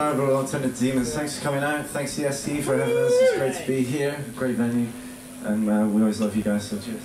Honorable Alternate Demons, thanks for coming out. Thanks ESC for having us. It's great to be here. Great venue. And uh, we always love you guys, so cheers.